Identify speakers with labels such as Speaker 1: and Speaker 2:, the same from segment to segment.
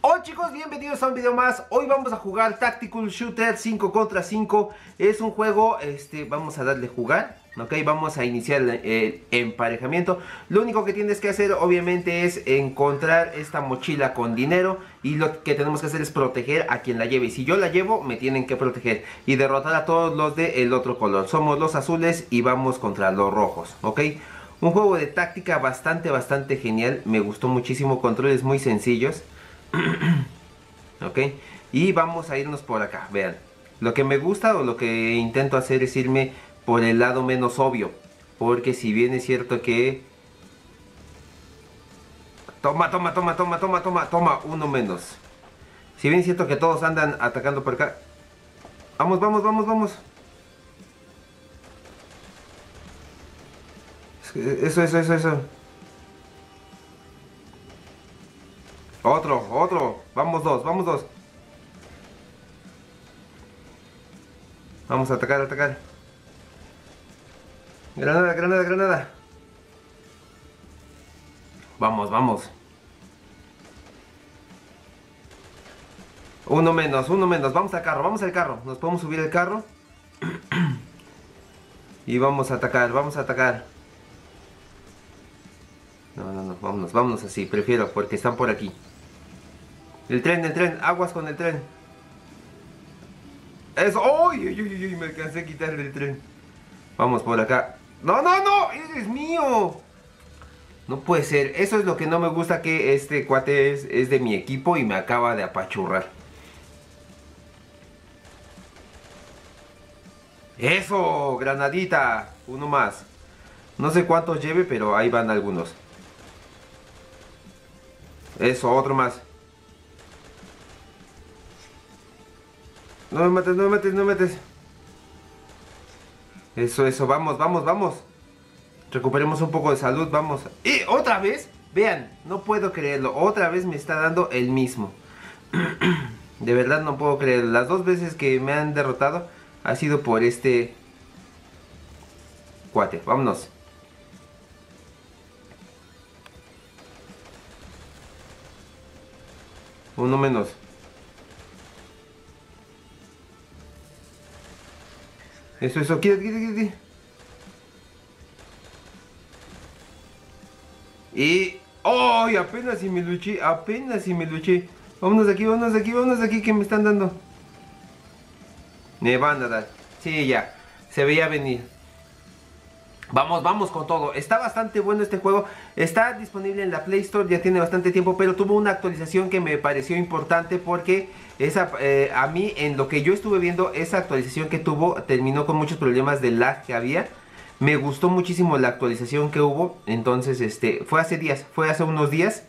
Speaker 1: Hola chicos, bienvenidos a un video más. Hoy vamos a jugar Tactical Shooter 5 contra 5. Es un juego, este, vamos a darle jugar. Ok, vamos a iniciar el, emparejamiento. Lo único que tienes que hacer obviamente es encontrar esta mochila con dinero. Y lo que tenemos que hacer es proteger a quien la lleve. Y si yo la llevo, me tienen que proteger. Y derrotar a todos los del otro color. Somos los azules y vamos contra los rojos. Ok. Un juego de táctica bastante, bastante genial. Me gustó muchísimo. Controles muy sencillos. ok. Y vamos a irnos por acá. Vean. Lo que me gusta o lo que intento hacer es irme por el lado menos obvio. Porque si bien es cierto que... Toma, toma, toma, toma, toma, toma, toma, uno menos. Si bien es cierto que todos andan atacando por acá. Vamos, vamos, vamos, vamos. Eso, eso, eso, eso. Otro, otro. Vamos dos, vamos dos. Vamos a atacar, atacar. Granada, granada, granada. Vamos, vamos. Uno menos, uno menos. Vamos al carro, vamos al carro. Nos podemos subir al carro. y vamos a atacar, vamos a atacar. No, no, no, vámonos, vámonos así. Prefiero porque están por aquí. El tren, el tren, aguas con el tren. Eso, ¡Uy! ¡Uy, uy, uy! Me alcancé a quitar el tren. Vamos por acá. ¡No, no, no! ¡Eres mío! No puede ser. Eso es lo que no me gusta que este cuate es, es de mi equipo y me acaba de apachurrar. ¡Eso! ¡Granadita! Uno más. No sé cuántos lleve, pero ahí van algunos. Eso, otro más. No me mates, no me mates, no me mates. Eso, eso, vamos, vamos, vamos. Recuperemos un poco de salud, vamos. ¡Y otra vez! Vean, no puedo creerlo. Otra vez me está dando el mismo. de verdad no puedo creerlo. Las dos veces que me han derrotado ha sido por este cuate. Vámonos. Uno menos. Eso, eso, quítate, quítate, quítate. Y... ¡Ay! apenas si me luché, apenas si me luché. Vámonos de aquí, vámonos de aquí, vámonos de aquí que me están dando. Me van a dar. Sí, ya. Se veía venir. Vamos, vamos con todo. Está bastante bueno este juego. Está disponible en la Play Store, ya tiene bastante tiempo, pero tuvo una actualización que me pareció importante porque esa, eh, a mí, en lo que yo estuve viendo, esa actualización que tuvo terminó con muchos problemas de lag que había. Me gustó muchísimo la actualización que hubo. Entonces, este, fue hace días, fue hace unos días.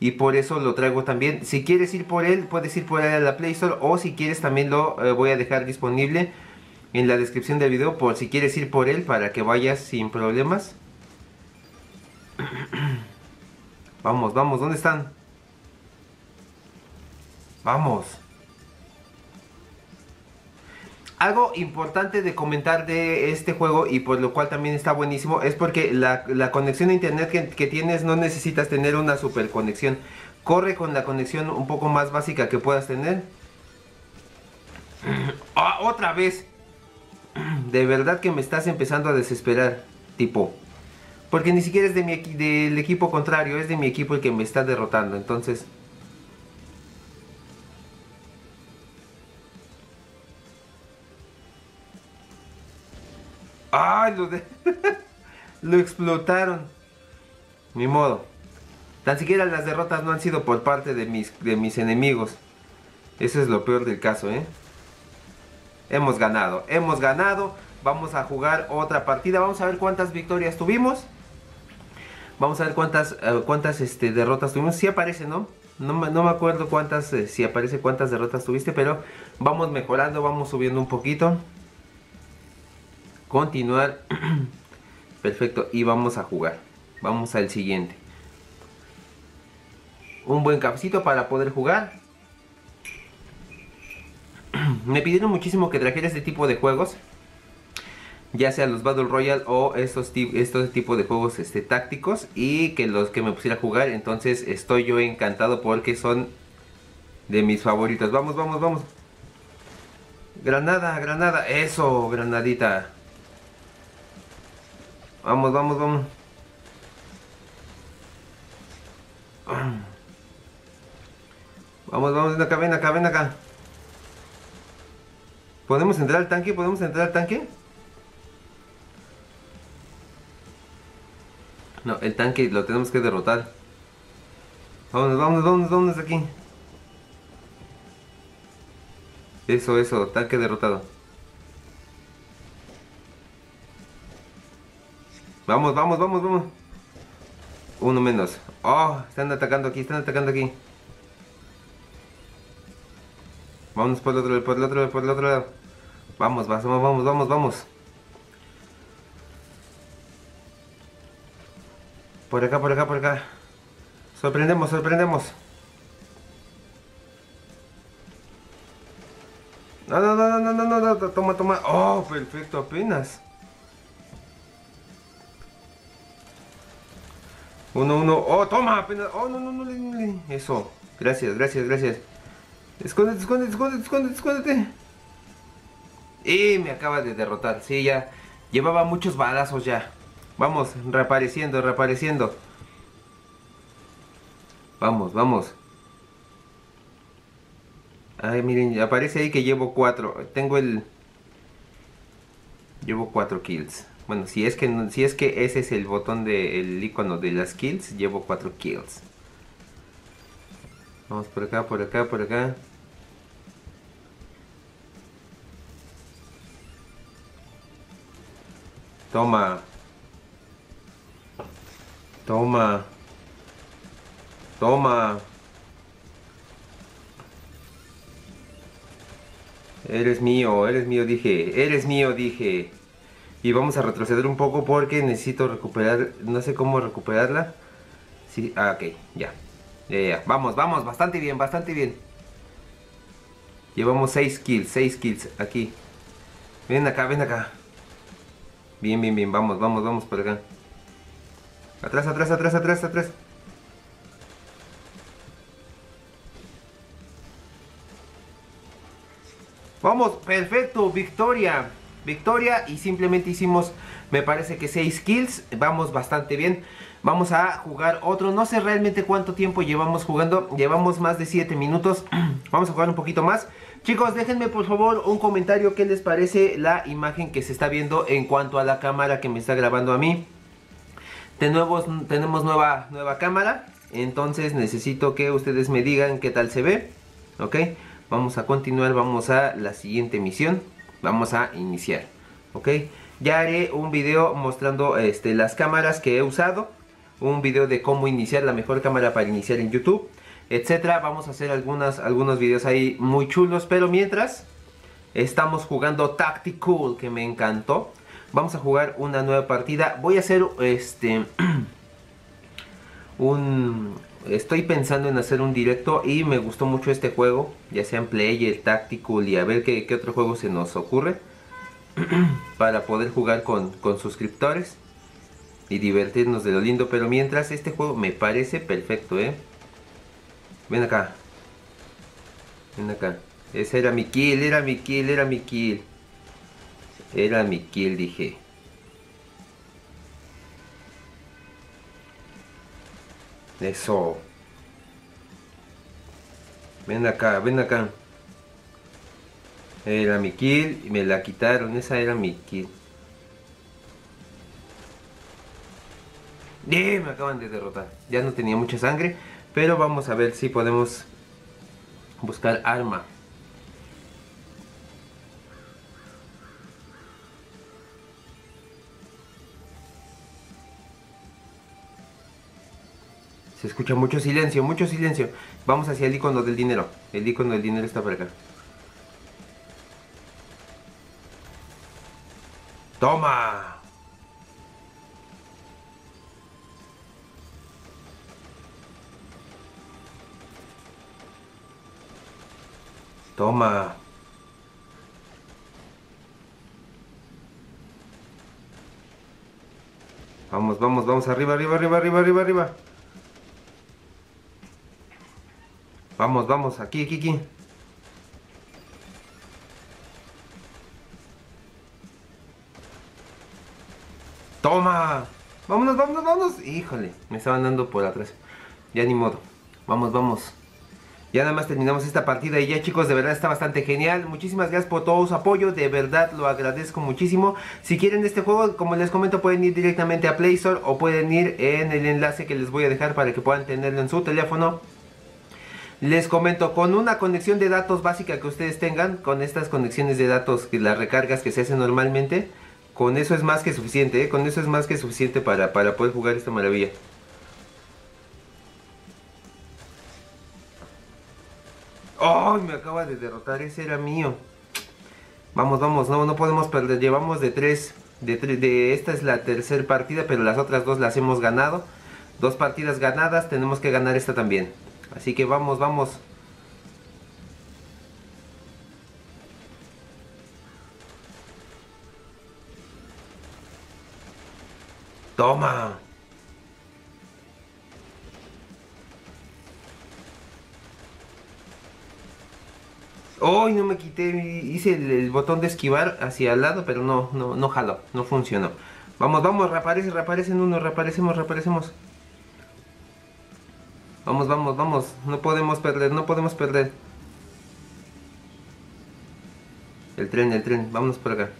Speaker 1: Y por eso lo traigo también. Si quieres ir por él, puedes ir por él a la Play Store. O si quieres también lo eh, voy a dejar disponible en la descripción del video. Por si quieres ir por él para que vayas sin problemas. vamos, vamos, ¿dónde están? Vamos. Algo importante de comentar de este juego y por lo cual también está buenísimo es porque la, conexión a internet que, tienes no necesitas tener una super conexión. Corre con la conexión un poco más básica que puedas tener. Ah, otra vez. De verdad que me estás empezando a desesperar, tipo. Porque ni siquiera es de mi, del equipo contrario, es de mi equipo el que me está derrotando. Entonces, ¡Ay! Lo, de... lo explotaron. Ni modo. Tan siquiera las derrotas no han sido por parte de mis, de mis enemigos. Eso es lo peor del caso, ¿eh? Hemos ganado. Hemos ganado. Vamos a jugar otra partida. Vamos a ver cuántas victorias tuvimos. Vamos a ver cuántas, eh, cuántas este, derrotas tuvimos. Si aparece, ¿no? No, no me acuerdo cuántas, eh, si aparece cuántas derrotas tuviste, pero vamos mejorando, vamos subiendo un poquito continuar. Perfecto, y vamos a jugar. Vamos al siguiente. Un buen cafecito para poder jugar. Me pidieron muchísimo que trajera este tipo de juegos. Ya sea los Battle Royale o estos, estos tipos de juegos este, tácticos. Y que los que me pusiera a jugar. Entonces estoy yo encantado porque son De mis favoritos. Vamos, vamos, vamos. Granada, granada. Eso, granadita. Vamos, vamos, vamos. Vamos, vamos, ven acá, ven acá, ven acá. ¿Podemos entrar al tanque? ¿Podemos entrar al tanque? No, el tanque lo tenemos que derrotar. Vámonos, vámonos, vámonos, vámonos aquí. Eso, eso, tanque derrotado. Vamos, vamos, vamos, vamos. Uno menos. Oh, están atacando aquí, están atacando aquí. Vamos por el otro lado, por el otro lado, por el otro lado. Vamos, vamos, vamos, vamos, vamos. Por acá, por acá, por acá. Sorprendemos, sorprendemos. No, no, no, no, no, no, no, toma, toma. Oh, perfecto, apenas. Uno, uno. Oh, toma, apenas. Oh, no, no, no, no, Eso. Gracias, gracias, gracias. Escóndete, escóndete, escóndete, escóndete, escóndete. Y me acaba de derrotar. Sí, ya. Llevaba muchos balazos ya. Vamos, reapareciendo, reapareciendo. Vamos, vamos. Ay, miren, aparece ahí que llevo cuatro. Tengo el... Llevo cuatro kills. Bueno, si es que si es que ese es el botón del icono de las kills, llevo cuatro kills. Vamos por acá, por acá, por acá. Toma. Toma. Toma. Eres mío, eres mío, dije. Eres mío, dije. Y vamos a retroceder un poco porque necesito recuperar... No sé cómo recuperarla. Sí, ah, ok, ya. Ya, ya. Vamos, vamos, bastante bien, bastante bien. Llevamos 6 kills, 6 kills aquí. Ven acá, ven acá. Bien, bien, bien, vamos, vamos, vamos por acá. Atrás, atrás, atrás, atrás, atrás. Vamos, perfecto, victoria. Victoria y simplemente hicimos, me parece que 6 kills. Vamos bastante bien. Vamos a jugar otro. No sé realmente cuánto tiempo llevamos jugando. Llevamos más de 7 minutos. Vamos a jugar un poquito más. Chicos, déjenme por favor un comentario. ¿Qué les parece la imagen que se está viendo en cuanto a la cámara que me está grabando a mí? De nuevo, tenemos nueva, nueva cámara. Entonces necesito que ustedes me digan qué tal se ve. Ok. Vamos a continuar, vamos a la siguiente misión. Vamos a iniciar. Ok. Ya haré un video mostrando este, las cámaras que he usado. Un video de cómo iniciar la mejor cámara para iniciar en YouTube. Etcétera. Vamos a hacer algunos videos ahí muy chulos. Pero mientras estamos jugando Tactical que me encantó. Vamos a jugar una nueva partida. Voy a hacer este... un, estoy pensando en hacer un directo y me gustó mucho este juego, ya sea en Player, Tactical y a ver qué, otro juego se nos ocurre para poder jugar con, con, suscriptores y divertirnos de lo lindo. Pero mientras este juego me parece perfecto, ¿eh? Ven acá. Ven acá. Ese era mi kill, era mi kill, era mi kill. Era mi kill, dije. Eso. Ven acá, ven acá. Era mi kill y me la quitaron. Esa era mi kill. me acaban de derrotar. Ya no tenía mucha sangre. Pero vamos a ver si podemos buscar arma. Se escucha mucho silencio, mucho silencio. Vamos hacia el icono del dinero. El icono del dinero está por acá. ¡Toma! Toma. Vamos, vamos, vamos, arriba, arriba, arriba, arriba, arriba, arriba. Vamos, vamos, aquí, aquí, aquí. Toma. Vámonos, vámonos, vámonos. Híjole, me estaban dando por atrás. Ya ni modo. Vamos, vamos. Ya nada más terminamos esta partida y ya chicos, de verdad está bastante genial. Muchísimas gracias por todo su apoyo, de verdad lo agradezco muchísimo. Si quieren este juego, como les comento, pueden ir directamente a Play Store o pueden ir en el enlace que les voy a dejar para que puedan tenerlo en su teléfono. Les comento, con una conexión de datos básica que ustedes tengan, con estas conexiones de datos, que las recargas que se hacen normalmente, con eso es más que suficiente, ¿eh? con eso es más que suficiente para, para poder jugar esta maravilla. ¡Ay! me acaba de derrotar, ese era mío. Vamos, vamos, no, no podemos perder. Llevamos de tres, de, de esta es la tercera partida, pero las otras dos las hemos ganado. Dos partidas ganadas, tenemos que ganar esta también. Así que vamos, vamos. Toma. ¡Ay, no me quité! Hice el, botón de esquivar hacia el lado, pero no, no, no jaló, no funcionó. Vamos, vamos, reaparece, reaparece en uno, reaparecemos, reaparecemos. Vamos, vamos, vamos. No podemos perder, no podemos perder. El tren, el tren. Vámonos por acá.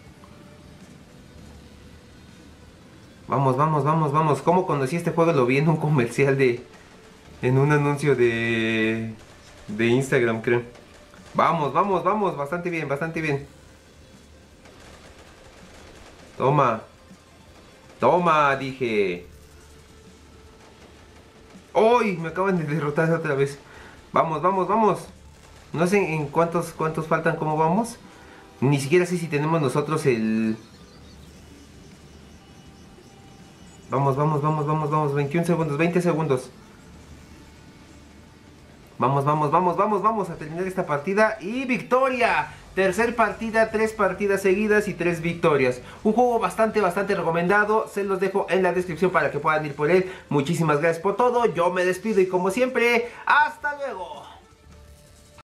Speaker 1: Vamos, vamos, vamos, vamos. ¿Cómo conocí este juego? Lo vi en un comercial de... En un anuncio de... De Instagram, creo. Vamos, vamos, vamos. Bastante bien, bastante bien. Toma. Toma, dije. ¡Uy! Me acaban de derrotar otra vez. Vamos, vamos, vamos. No sé en cuántos, cuántos faltan, cómo vamos. Ni siquiera sé si tenemos nosotros el... Vamos, vamos, vamos, vamos, vamos. 21 segundos, 20 segundos. Vamos, vamos, vamos, vamos, vamos a terminar esta partida. ¡Y victoria! Tercer partida, tres partidas seguidas y tres victorias. Un juego bastante, bastante recomendado. Se los dejo en la descripción para que puedan ir por él. Muchísimas gracias por todo. Yo me despido y como siempre, ¡hasta luego!